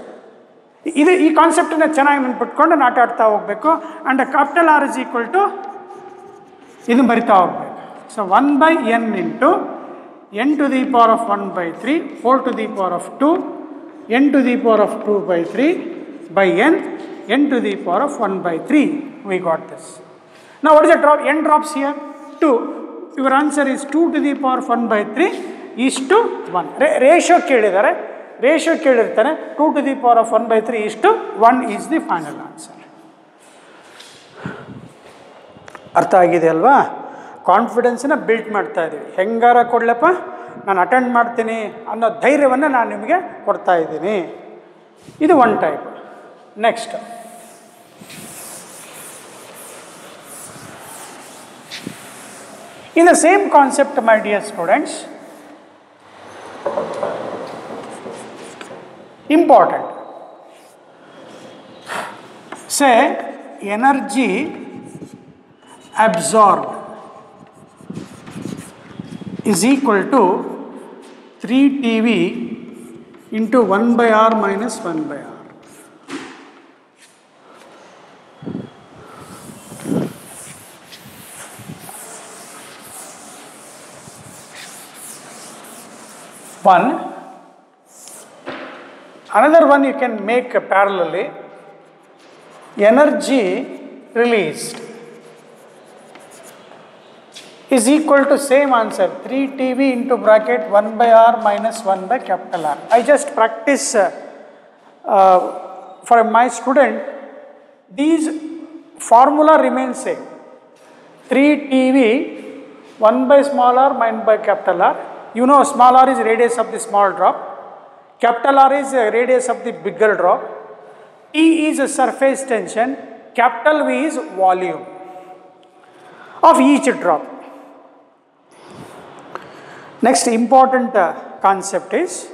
ಇದು ಈ ಕಾನ್ಸೆಪ್ಟನ್ನ ಚೆನ್ನಾಗಿ ನೆನ್ಪಿಟ್ಕೊಂಡು ಆಟ ಆಡ್ತಾ ಹೋಗಬೇಕು and capital R is equal to ಇದು ಬರಿತಾ ಹೋಗ್ಬೇಕು so one by N into n to the power of 1 by 3 4 to the power of 2 n to the power of 2 by 3 by n n to the power of 1 by 3 we got this. Now what is the drop n drops here 2 your answer is 2 to the power of 1 by 3 is to 1 ratio ಕೇಳಿದ್ದಾರೆ ratio ಕೇಳಿರ್ತಾನೆ two to the power of one by three ಇಷ್ಟು one is the final answer ಅರ್ಥ ಆಗಿದೆ ಅಲ್ವಾ ಕಾನ್ಫಿಡೆನ್ಸನ್ನ built ಮಾಡ್ತಾ ಇದ್ದೀವಿ. ಹೆಂಗಾರ ಕೊಡ್ಲಪ್ಪ? ನಾನು attend ಮಾಡ್ತೀನಿ ಅನ್ನೋ ಧೈರ್ಯವನ್ನು ನಾನು ನಿಮಗೆ ಕೊಡ್ತಾ ಇದ್ದೀನಿ. ಇದು one type next in the same concept my dear students important say energy absorbed. Is equal to 3 TV into 1 by R minus 1 by R. One. Another one you can make a parallelly. Energy released is equal to same answer 3 TV into bracket 1 by R minus 1 by capital R. I just practice uh, uh, for my student. These formula remains same. 3 TV 1 by small r minus by capital R. You know small r is radius of the small drop. Capital R is radius of the bigger drop. T is a surface tension. Capital V is volume of each drop. Next important uh, concept is,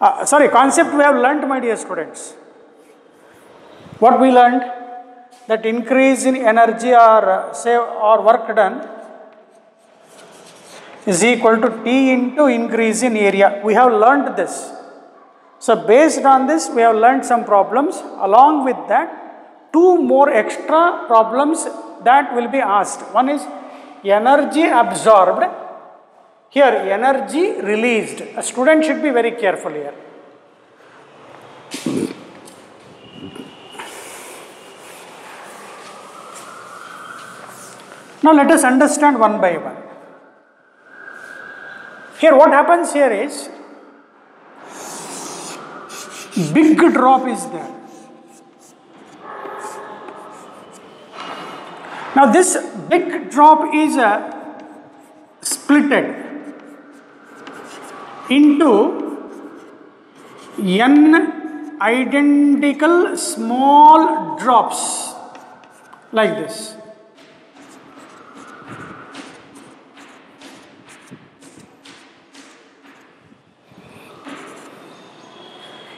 uh, sorry, concept we have learnt, my dear students. What we learned? that increase in energy or uh, say or work done is equal to T into increase in area. We have learned this. So based on this, we have learned some problems. Along with that, two more extra problems that will be asked. One is energy absorbed. Here, energy released. A student should be very careful here. Now let us understand one by one. Here, what happens here is big drop is there. Now, this big drop is uh, splitted into n identical small drops like this.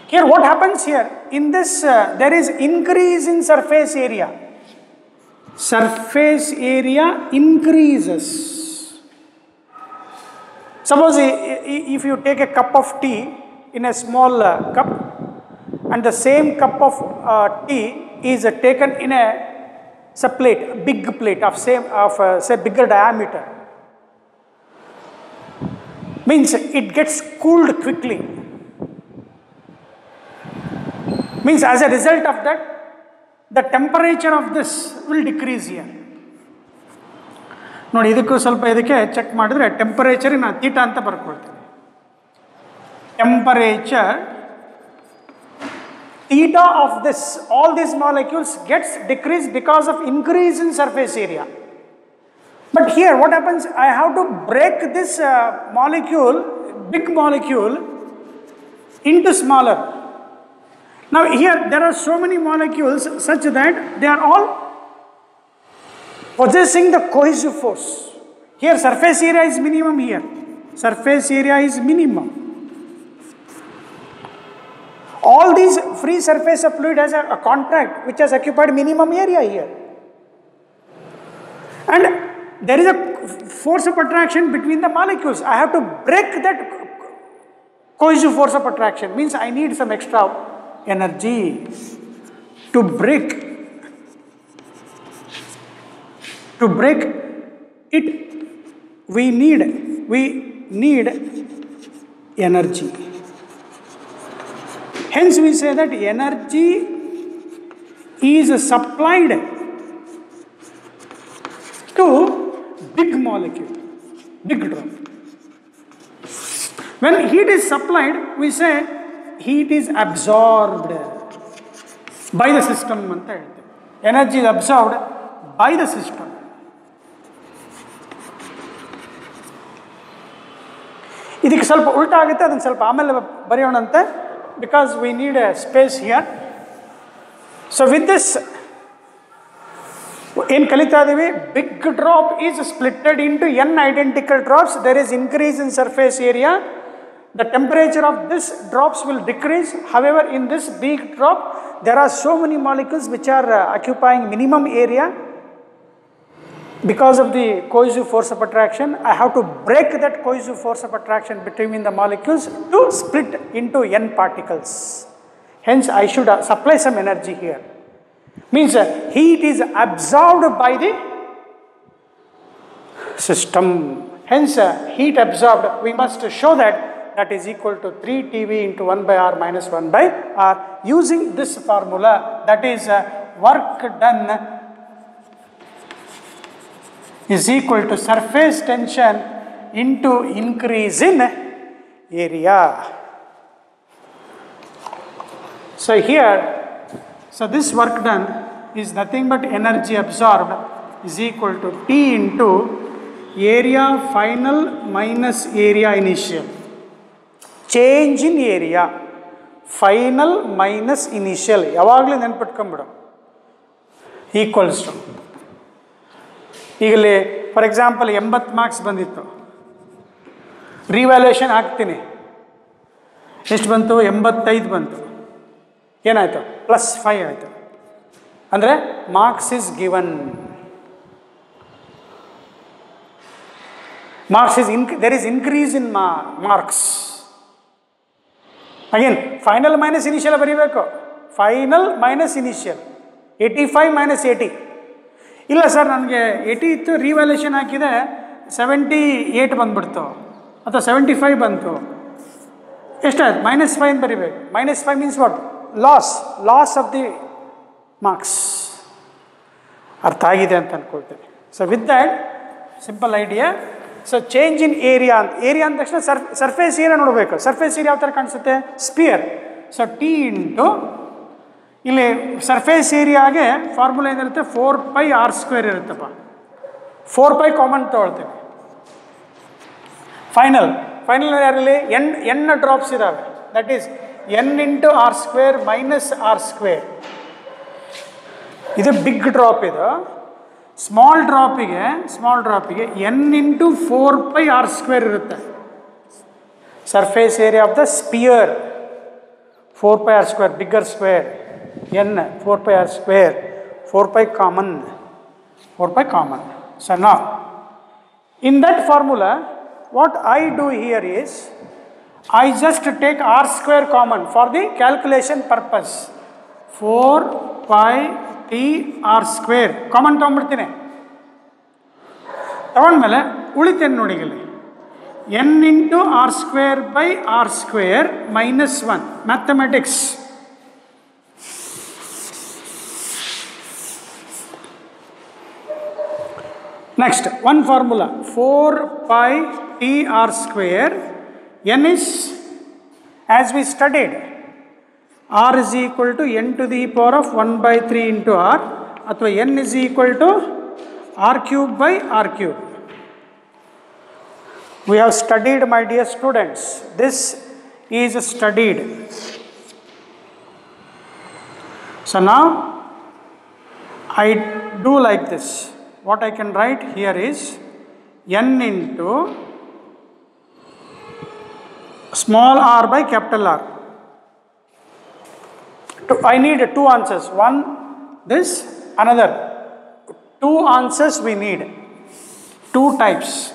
Here what happens here? In this uh, there is increase in surface area. Surface area increases. Suppose if you take a cup of tea in a small uh, cup and the same cup of uh, tea is uh, taken in a, a plate, a big plate of same of say bigger diameter. Means it gets cooled quickly means as a result of that the temperature of this will decrease here ನೋಡಿ ಇದಕ್ಕೂ ಸ್ವಲ್ಪ ಇದಕ್ಕೆ check ಮಾಡಿದ್ರೆ temperature ನಾನು theta ಅಂತ ಬರ್ಕೊಳ್ತೀನಿ temperature theta of this all these molecules gets decreased because of increase in surface area but here what happens i have to break this uh, molecule big molecule into smaller now here there are so many molecules such that they are all possessing the cohesive force. Here surface area is minimum here. Surface area is minimum. All these free surface of fluid has a, a contract which has occupied minimum area here. And there is a force of attraction between the molecules. I have to break that cohesive force of attraction. Means I need some extra energy to break to break it we need we need energy hence we say that energy is supplied to big molecule big drop when heat is supplied we say heat is absorbed by the system ಅಂತ ಹೇಳ್ತೇವೆ energy is absorbed by the system ಇದಕ್ಕೆ ಸ್ವಲ್ಪ ಉಲ್ಟಾ ಆಗುತ್ತೆ ಅದನ್ನು ಸ್ವಲ್ಪ ಆಮೇಲೆ ಬರೆಯೋಣಂತೆ because we need a space here so with this ಏನು ಕಲಿತಾ ಇದ್ದೀವಿ big drop is splitted into N identical drops there is increase in surface area the temperature of this drops will decrease. However, in this big drop, there are so many molecules which are uh, occupying minimum area. Because of the cohesive force of attraction, I have to break that cohesive force of attraction between the molecules to split into n particles. Hence, I should uh, supply some energy here. Means uh, heat is absorbed by the system. Hence, uh, heat absorbed, we must show that that is equal to 3 TV into 1 by R minus 1 by R. Using this formula, that is uh, work done is equal to surface tension into increase in area. So here, so this work done is nothing but energy absorbed is equal to T into area final minus area initial. Change in area final minus initial ಯಾವಾಗಲೂ ನೆನ್ಪಿಟ್ಕೊಂಬಿಡು equals to ಈಗಲೇ for example ಎಂಬತ್ತು marks ಬಂದಿತ್ತು. Revaluation ಹಾಕ್ತೀನಿ. ಎಷ್ಟು ಬಂತು, ಎಂಬತ್ತೈದು ಬಂತು. ಏನಾಯಿತು? ಪ್ಲಸ್ ಫೈವ್ ಆಯಿತು. ಅಂದರೆ marks is given marks is inc- there is increase in ma- marks. Again final minus initial ಬರೀಬೇಕು. Final minus initial eighty five minus eighty ಇಲ್ಲ ಸರ್, ನನಗೆ ಏಯ್ಟಿ ಇತ್ತು ರಿವ್ಯಾಲ್ಯೂಷನ್ ಹಾಕಿದೆ ಸೆವೆಂಟಿ ಏಯ್ಟ್ ಬಂದುಬಿಡ್ತು. ಅಥವಾ ಸೆವೆಂಟಿ ಫೈವ್ ಬಂತು. ಎಷ್ಟಾಯ್ತು? ಮೈನಸ್ ಫೈವ್ ಬರಿಬೇಕು. Minus five means what loss loss of the marks ಅರ್ಥ ಆಗಿದೆ ಅಂತ ಅಂದ್ಕೊಳ್ತೀನಿ so with that simple idea so change in area ಅಂತ. ಏರಿಯಾ ಅಂದ ತಕ್ಷಣ ಸರ್ ಸರ್ಫೇಸ್ ಏರಿಯಾ ನೋಡಬೇಕು. ಸರ್ಫೇಸ್ ಏರಿಯಾ ಯಾವ ಥರ ಕಾಣಿಸುತ್ತೆ? ಸ್ಪಿಯರ್ ಸೊ ಟಿ ಇಂಟು ಇಲ್ಲಿ ಸರ್ಫೇಸ್ ಏರಿಯಾಗೆ ಫಾರ್ಮುಲಾ ಏನಿರುತ್ತೆ? ಫೋರ್ ಪೈ ಆರ್ ಸ್ಕ್ವೇರ್ ಇರುತ್ತಪ್ಪ. ಫೋರ್ ಪೈ ಕಾಮನ್ ತೊಗೊಳ್ತೀವಿ ಫೈನಲ್ ಫೈನಲ್ ಯಾರಲ್ಲಿ? ಎನ್ ಎನ್ ಡ್ರಾಪ್ಸ್ ಇದ್ದಾವೆ that is N into R square minus R square ಇದು ಬಿಗ್ ಡ್ರಾಪ್ ಇದು. ಸ್ಮಾಲ್ ಡ್ರಾಪಿಗೆ small ಡ್ರಾಪಿಗೆ N into four pi R square ಇರುತ್ತೆ. Surface area of the sphere four pi R square bigger square N four pi R square four pi common four pi common so ನಾ in that formula what i do here is i just take r square common for the calculation purpose 4 pi t r square common ತೊಗೊಂಡ್ಬಿಡ್ತೀನಿ ತಗೊಂಡ್ಮೇಲೆ ಉಳಿತೇನೆ ನೋಡಿ ಇಲ್ಲಿ N into R square by R square minus one mathematics Next, one formula 4 pi t r square n is as we studied r is equal to n to the power of 1 by 3 into r ಅಥವಾ n is equal to r cube by r cube. We have studied my dear students. This is studied. So now I do like this. What I can write here is n into small r by capital R. I need two answers. One, this, another. Two answers we need. Two types.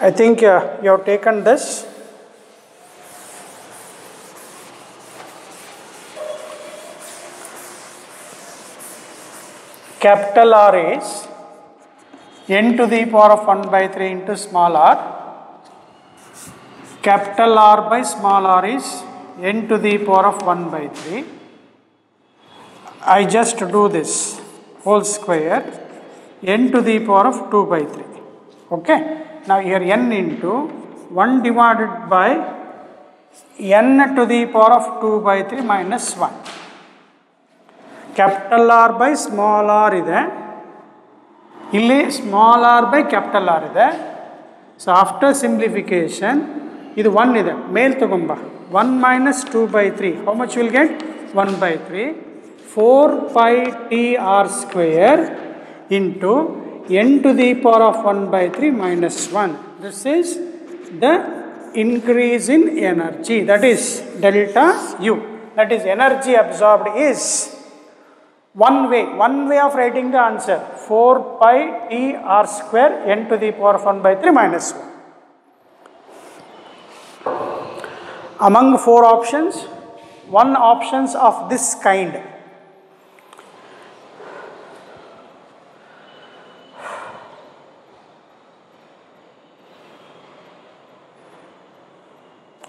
I think uh, you have taken this. Capital R is n to the power of 1 by 3 into small r. Capital R by small r is n to the power of 1 by 3. I just do this whole square n to the power of 2 by 3. Okay. Now here n into 1 divided by n to the power of 2 by 3 minus 1. Capital R by small R ಇದೆ. ಇಲ್ಲಿ small R by capital R ಇದೆ. So after simplification ಇದು one ಇದೆ. ಮೇಲ್ ತಗೊಂಬ. One minus two by three how much will get one by three four pi T R square into N to the power of one by three minus one this is the increase in energy. That is delta u. That is, energy absorbed is one way one way of writing the answer 4 pi t r square n to the power of 1 by 3 minus 1 among four options one options of this kind.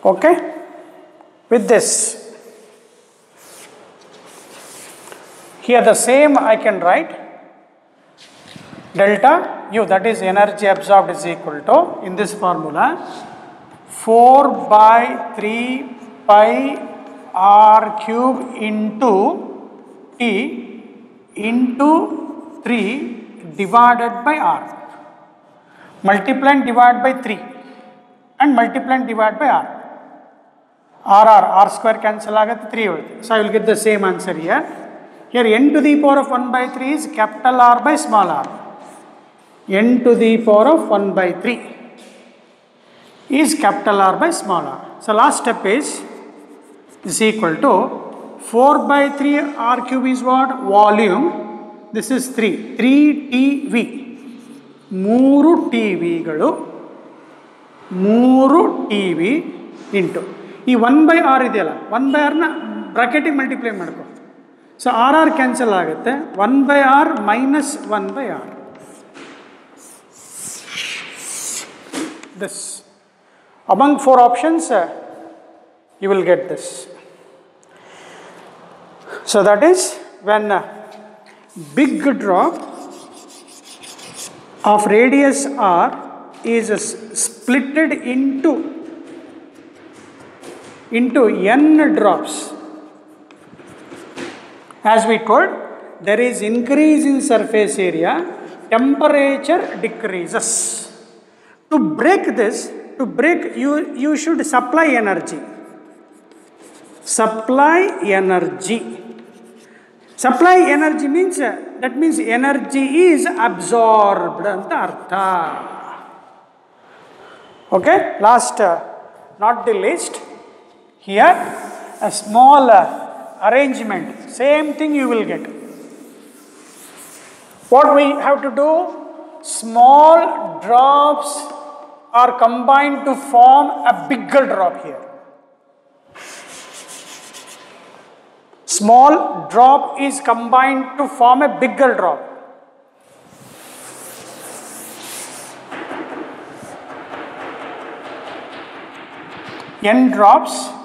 Okay? With this here the same I can write delta u that is energy absorbed is equal to in this formula 4 by 3 pi r cube into t into 3 divided by r multiply and divide by 3 and multiply and divide by r r r r square cancel ಆಗುತ್ತೆ 3 ಉಳಿತು so I will get the same answer here here n to the power of 1 by 3 is capital R by small r n to the power of 1 by 3 is capital R by small r so last step is is equal to 4 by 3 R cube is what? Volume. This is 3. 3 TV. ಮೂರು T ವಿಗಳು ಮೂರು T V into ಈ one by R ಇದೆಯಲ್ಲ one by ಆರ್ನ ಬ್ರಾಕೆಟಿಗೆ multiply ಮಾಡ್ಕೊ so R R cancel ಆಗುತ್ತೆ one by R minus one by R this among four options you will get this. So that is when a big drop of radius r is s- splitted into into n drops. as we told, there is increase in surface area, temperature decreases. To break this, to break, you, you should supply energy. Supply energy. Supply energy means, that means energy is absorbed, artha. Okay, last, uh, not the least, here a small uh, arrangement. Same thing you will get. What we have to do? Small drops are combined to form a bigger drop here. Small drop is combined to form a bigger drop. N drops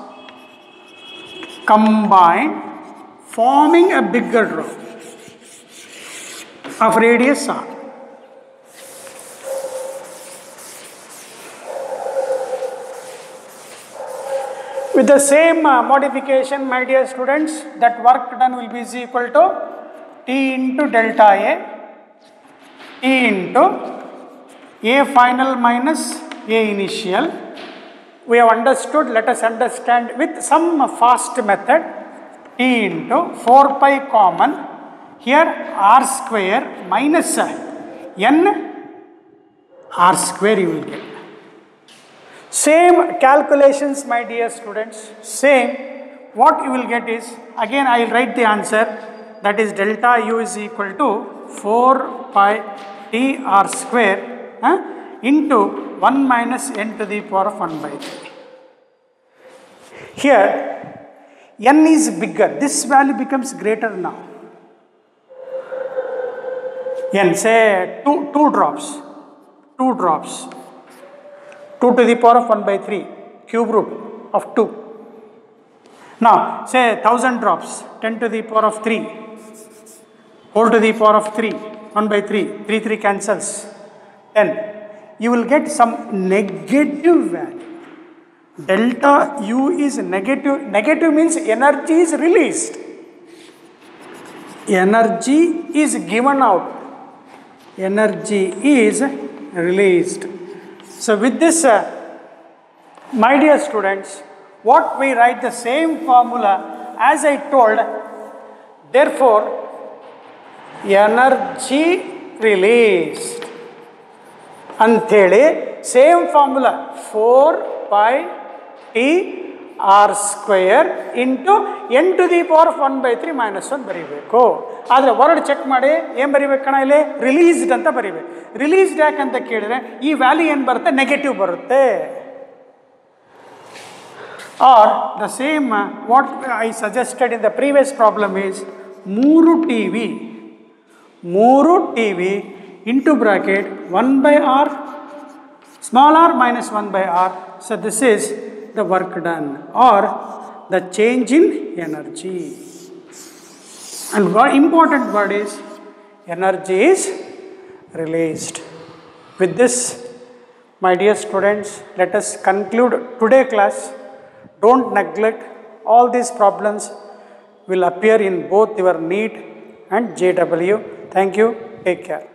combine forming a bigger drop of radius r. With the same uh, modification, my dear students, that work done will be equal to T into delta A, T into A final minus A initial. We have understood, let us understand with some fast method, T into 4 pi common, here R square minus N R square you will get. Same calculations, my dear students, same. What you will get is, again I will write the answer, that is delta u is equal to 4 pi t r square huh, into 1 minus n to the power of 1 by 3. Here, n is bigger, this value becomes greater now. n, say 2, two drops, 2 drops. 2 to the power of 1 by 3 cube root of 2. Now say 1000 drops 10 to the power of 3 whole to the power of 3 1 by 3 3 3 cancels 10 you will get some negative value. Delta u is negative. Negative means energy is released. Energy is given out. Energy is released. So with this, uh, my dear students, what we write the same formula as I told, therefore, energy released. ಅಂಥೇಳಿ same formula four pi T R square into N to the power one by three minus one ಬರೀಬೇಕು. ಆದರೆ word check ಮಾಡಿ, ಏನು ಬರೀಬೇಕು ಕಣ ಇಲ್ಲಿ? Released ಅಂತ ಬರೀಬೇಕು. ರಿಲೀಸ್ಡ್ ಯಾಕಂತ ಕೇಳಿದ್ರೆ, ಈ ವ್ಯಾಲ್ಯೂ ಏನು ಬರುತ್ತೆ? ನೆಗೆಟಿವ್ ಬರುತ್ತೆ. Or the same what I suggested in the previous problem is ಮೂರು ಟಿ ವಿ ಮೂರು T V into bracket 1 by r small r minus 1 by r. So this is the work done or the change in energy. And one important word is energy is released. With this, my dear students, let us conclude today class. Don't neglect all these problems will appear in both your NEET and JEE. Thank you. Take care.